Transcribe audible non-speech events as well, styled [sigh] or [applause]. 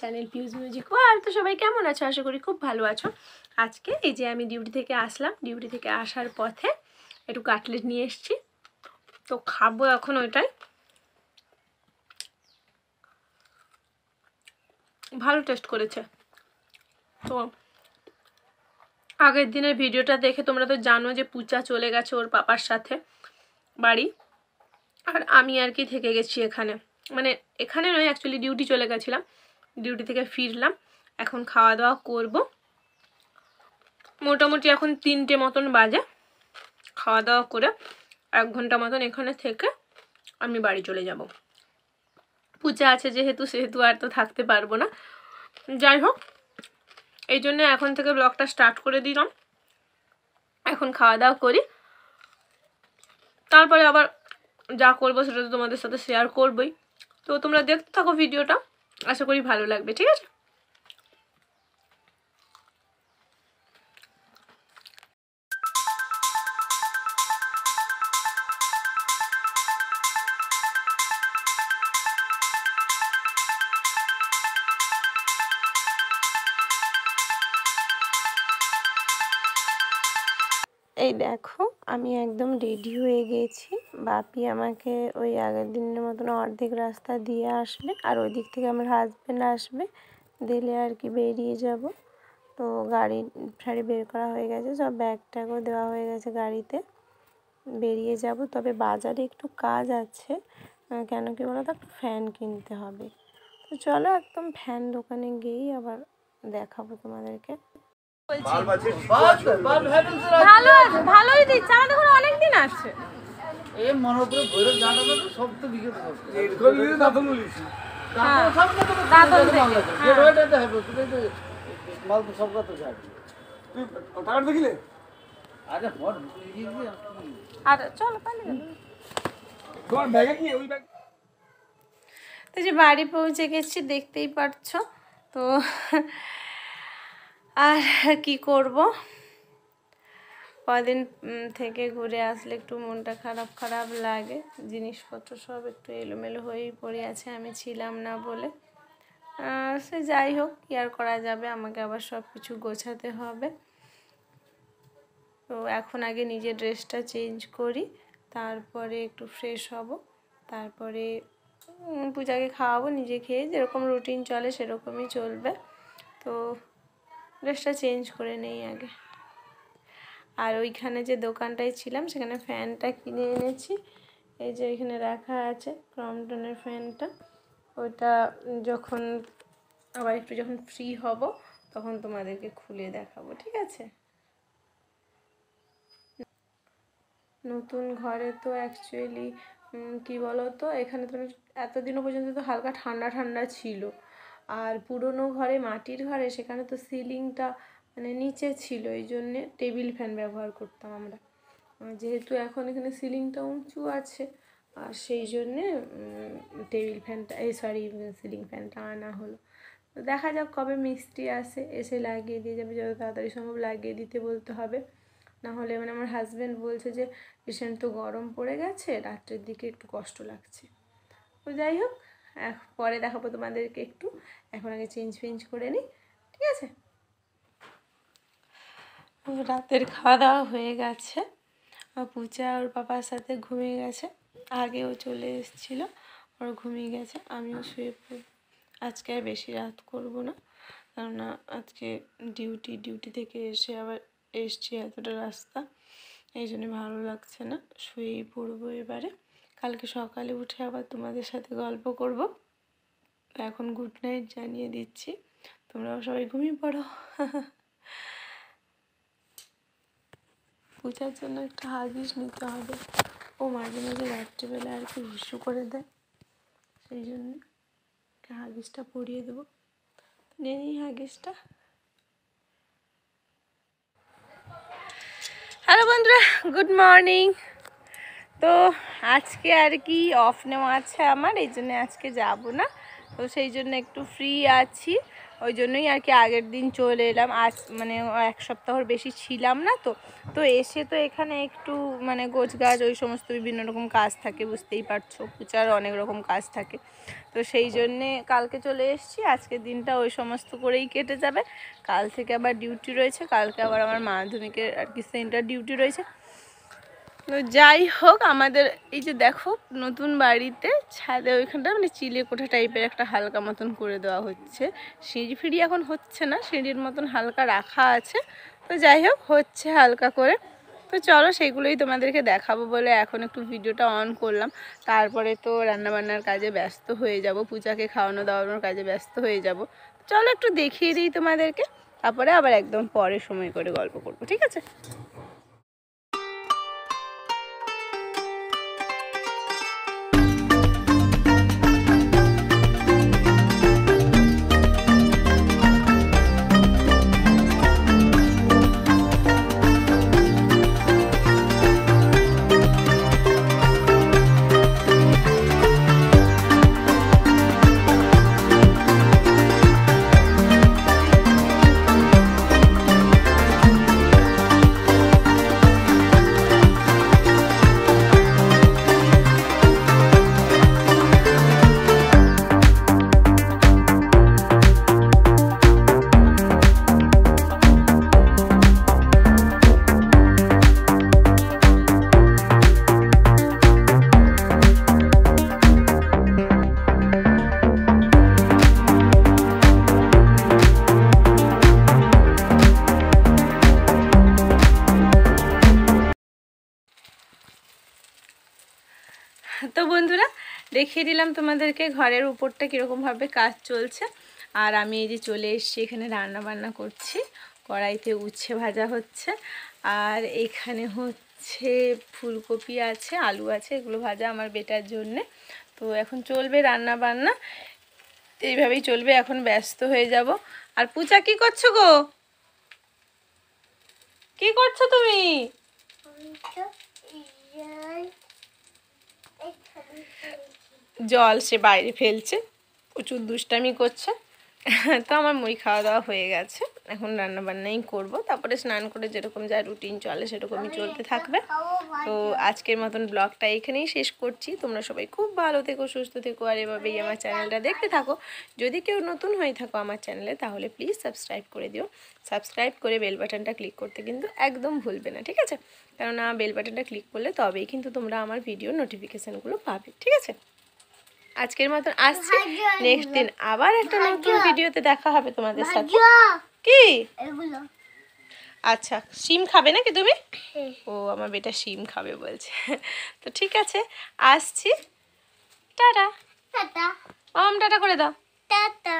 Channel পিউজ music ও। আর তো সবাই কেমন আছো? আশা করি খুব ভালো আছো। আজকে এই যে আমি ডিউটি থেকে আসলাম। ডিউটি থেকে আসার পথে একটু কাটলেট নিয়ে এসেছি। তো খাব এখন ওইটাই। ভালো টেস্ট করেছে। তো আগের দিনের ভিডিওটা দেখে তোমরা তো জানো যে পূজা চলে গেছে ওর পাপার সাথে বাড়ি। আর আমি আর কি থেকে গেছি এখানে। মানে এখানে নয় অ্যাকচুয়ালি ডিউটি চলে গেছিলাম। ডিউটি থেকে ফিরলাম। এখন খাওয়া দাওয়া করব। মোটামুটি এখন তিনটে মতন বাজে। খাওয়া দাওয়া করে এক ঘণ্টা মতন এখানে থেকে আমি বাড়ি চলে যাব। পূজা আছে যেহেতু, সেহেতু আর তো থাকতে পারব না। যাই হোক, এই জন্য এখন থেকে ব্লগটা স্টার্ট করে দিলাম। এখন খাওয়া দাওয়া করি। তারপরে আবার যা করব সেটা তো তোমাদের সাথে শেয়ার করবোই। তো তোমরা দেখতে থাকো ভিডিওটা। আশা করি ভালো লাগবে ঠিক আছে? এই দেখো আমি একদম রেডি হয়ে গেছি। বাপি আমাকে ওই আগের দিনের মতন অর্ধেক রাস্তা দিয়ে আসবে আর ওই দিক থেকে আমার হাজব্যান্ড আসবে। দিলে আর কি বেরিয়ে যাব। তো গাড়ি ফাড়ি বের করা হয়ে গেছে সব ব্যাগ ট্যাগও দেওয়া হয়ে গেছে গাড়িতে। বেরিয়ে যাব তবে বাজারে একটু কাজ আছে। কেন কি বলো তো একটা ফ্যান কিনতে হবে। তো চলো একদম ফ্যান দোকানে গিয়েই আবার দেখাবো তোমাদেরকে। ভালো ভালোই দিচ্ছে আমাদের এখন অনেক দিন আসছে এই ভৈরব তো সব তো হ্যাঁ, সব হবে তো মাল তো সব যাবে দেখিলে? আরে মর ঢুকিয়ে দিয়েছি আপনি আর চলো পালিয়ে যাব। তোমার ব্যাগে কি? ওই ব্যাগ তো যে বাড়ি পৌঁছে গেছি দেখতেই পারছ। তো আর কি করব? কদিন থেকে ঘুরে আসলে একটু মনটা খারাপ খারাপ লাগে। জিনিসপত্র সব একটু এলোমেলো হয়েই পড়ে আছে, আমি ছিলাম না বলে। সে যাই হোক, কি আর করা যাবে? আমাকে আবার সব কিছু গোছাতে হবে। তো এখন আগে নিজের ড্রেসটা চেঞ্জ করি, তারপরে একটু ফ্রেশ হব, তারপরে পূজাকে খাওয়াবো, নিজে খেয়ে যেরকম রুটিন চলে সেরকমই চলবে। তো ড্রেসটা চেঞ্জ করে নেই আগে। আর ওইখানে যে দোকানটায় ছিলাম, সেখানে ফ্যানটা কিনে এনেছি। এই যে এখানে রাখা আছে ক্রমটনের ফ্যানটা। ওটা যখন, আবার একটু যখন ফ্রি হব, তখন তোমাদেরকে খুলে দেখাবো, ঠিক আছে? নতুন ঘরে তো অ্যাকচুয়ালি কি বলো তো এখানে তো এতদিনও পর্যন্ত তো হালকা ঠান্ডা ঠান্ডা ছিল। আর পুরনো ঘরে মাটির ঘরে, সেখানে তো সিলিংটা মানে নিচে ছিল, এই জন্যে টেবিল ফ্যান ব্যবহার করতাম আমরা। যেহেতু এখন এখানে সিলিংটা উঁচু আছে, আর সেই জন্যে টেবিল ফ্যানটা, এই সরি, সিলিং ফ্যানটা আনা হলো। দেখা যাক কবে মিস্ত্রি আসে, এসে লাগিয়ে দিয়ে যাবে, যত তাড়াতাড়ি সম্ভব লাগিয়ে দিতে বলতে হবে। না হলে মানে আমার হাজব্যান্ড বলছে যে রিসেন্ট তো গরম পড়ে গেছে, রাত্রের দিকে একটু কষ্ট লাগছে। তো যাই হোক পরে দেখাবো তোমাদেরকে একটু। এখন আগে চেঞ্জ ফেঞ্জ করে নিই, ঠিক আছে? রাতের খাওয়া দাওয়া হয়ে গেছে। পূজা ওর বাবার সাথে ঘুমিয়ে গেছে। আগেও চলে এসেছিল, ওর ঘুমিয়ে গেছে, আমিও শুয়ে পড়ব আজকে আর বেশি রাত করব না, কেননা আজকে ডিউটি ডিউটি থেকে এসে আবার এসছি এতটা রাস্তা, এই জন্য ভালো লাগছে না, শুয়েই পড়ব এবারে। কালকে সকালে উঠে আবার তোমাদের সাথে গল্প করব। এখন গুড নাইট জানিয়ে দিচ্ছি। তোমরাও সবাই ঘুমিয়ে পড়ো। [laughs] পূজার জন্য একটা হাগিস নিতে হবে। ও মাঝে মাঝে রাত্রিবেলা আর কি হুসু করে দেয়। সেই জন্য একটা হাগিসটা পরিয়ে দেবো। নিয়ে নিই হাগিসটা। হ্যালো বন্ধুরা, গুড মর্নিং। তো আজকে আর কি অফ নেওয়া আছে আমার, এই জন্য আজকে যাব না। তো সেই জন্য একটু ফ্রি আছি। ওই জন্যই আর কি আগের দিন চলে এলাম। আজ মানে এক সপ্তাহর বেশি ছিলাম না তো। তো এসে তো এখানে একটু মানে গোছ গাছ ওই সমস্ত বিভিন্ন রকম কাজ থাকে, বুঝতেই পারছ। পূজার অনেক রকম কাজ থাকে। তো সেই জন্যে কালকে চলে এসেছি। আজকের দিনটা ওই সমস্ত করেই কেটে যাবে। কাল থেকে আবার ডিউটি রয়েছে। কালকে আবার আমার মাধ্যমিকের আর কি সেন্টার ডিউটি রয়েছে। তো যাই হোক, আমাদের এই যে দেখো, নতুন বাড়িতে ছাদে ওইখানটা মানে চিলে কোঠা টাইপের একটা হালকা মতন করে দেওয়া হচ্ছে। সিঁড়ি ফিড়ি এখন হচ্ছে না, সিঁড়ির মতন হালকা রাখা আছে। তো যাই হোক, হচ্ছে হালকা করে। তো চলো সেগুলোই তোমাদেরকে দেখাবো বলে এখন একটু ভিডিওটা অন করলাম। তারপরে তো রান্নাবান্নার কাজে ব্যস্ত হয়ে যাব, পূজাকে খাওয়ানো দাওয়ানোর কাজে ব্যস্ত হয়ে যাব। চলো একটু দেখিয়ে দিই তোমাদেরকে, তারপরে আবার একদম পরে সময় করে গল্প করব, ঠিক আছে? তো বন্ধুরা, দেখিয়ে দিলাম তোমাদেরকে ঘরের উপরটা কীরকমভাবে কাজ চলছে। আর আমি এই যে চলে এসেছি, এখানে রান্না বান্না করছি। কড়াইতে উচ্ছে ভাজা হচ্ছে। আর এখানে হচ্ছে ফুলকপি আছে, আলু আছে, এগুলো ভাজা আমার বেটার জন্যে। তো এখন চলবে রান্না বান্না এইভাবেই চলবে, এখন ব্যস্ত হয়ে যাব। আর পূজা, কি করছ গো? কি করছ তুমি? জল সে বাইরে ফেলছে প্রচুর দুষ্টামি করছে। তো আমার মই খাওয়া দাওয়া হয়ে গেছে। এখন রান্না বান্নাই করব। তারপরে স্নান করে যেরকম যা রুটিন চলে সেরকমই চলতে থাকবে। তো আজকের মতন ব্লগটা এখানেই শেষ করছি। তোমরা সবাই খুব ভালো থেকো সুস্থ থেকো আর এভাবেই আমার চ্যানেলটা দেখতে থাকো। যদি কেউ নতুন হয়ে থাকো আমার চ্যানেলে তাহলে প্লিজ সাবস্ক্রাইব করে দিও। সাবস্ক্রাইব করে বেল বাটনটা ক্লিক করতে কিন্তু একদম ভুলবে না ঠিক আছে? কেননা বেল বাটনটা ক্লিক করলে তবেই কিন্তু তোমরা আমার ভিডিও নোটিফিকেশানগুলো পাবে ঠিক আছে? আজকের মতন আসছি। নেক্সট দিন আবার একটা নতুন ভিডিওতে দেখা হবে তোমাদের সাথে। কি? আচ্ছা শিম খাবে নাকি তুমি? ও আমার বেটা শিম খাবে বলছে। তো ঠিক আছে আসছি। টাটা। টাটা। আম টাটা করে দাও। টাটা।